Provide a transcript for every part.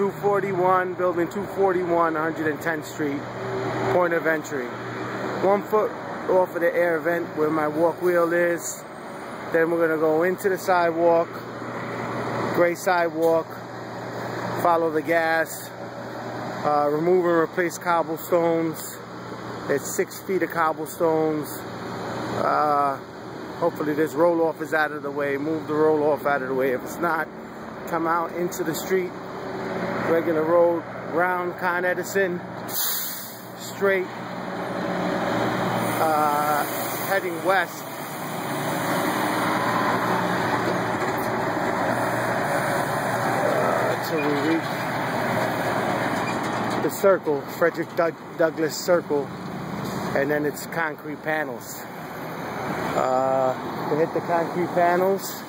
241, building 241, 110th Street, point of entry. One foot off of the air vent where my walk wheel is. Then we're gonna go into the sidewalk, gray sidewalk, follow the gas, uh, remove and replace cobblestones. It's six feet of cobblestones. Uh, hopefully this roll off is out of the way. Move the roll off out of the way. If it's not, come out into the street. Regular road, round Con Edison, straight, uh, heading west. Uh, until we reach the circle, Frederick Doug Douglass Circle, and then it's concrete panels. Uh, hit the concrete panels,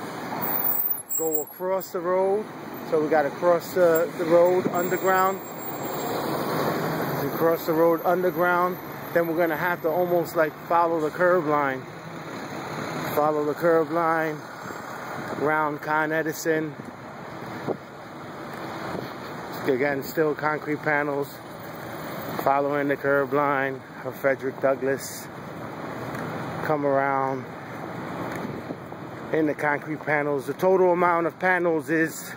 go across the road. So we got to cross the, the road underground. We cross the road underground. Then we're going to have to almost like follow the curb line. Follow the curb line around Con Edison. Again, still concrete panels. Following the curb line of Frederick Douglass. Come around in the concrete panels. The total amount of panels is,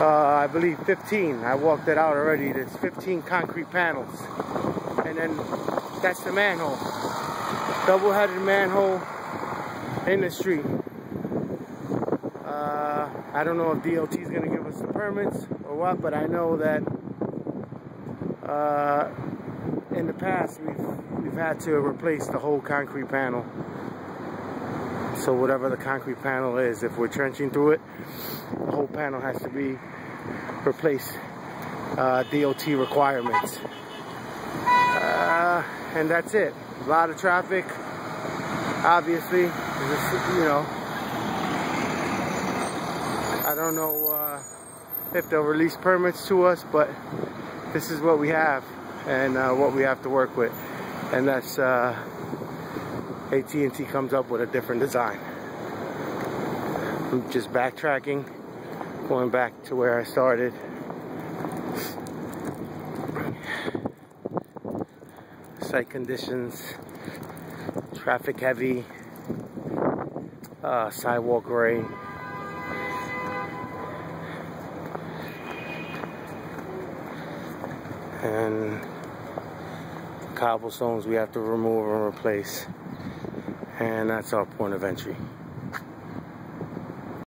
uh, I believe, 15. I walked it out already. There's 15 concrete panels. And then that's the manhole. Double-headed manhole in the street. Uh, I don't know if DOT is going to give us the permits or what, but I know that uh, in the past we've, we've had to replace the whole concrete panel. So whatever the concrete panel is, if we're trenching through it, the whole panel has to be replaced. Uh, DOT requirements. Uh, and that's it. A lot of traffic, obviously. you know, I don't know uh, if they'll release permits to us, but this is what we have and uh, what we have to work with. And that's uh, AT&T comes up with a different design. I'm just backtracking, going back to where I started. Site conditions, traffic heavy, uh, sidewalk gray. And cobblestones we have to remove and replace and that's our point of entry.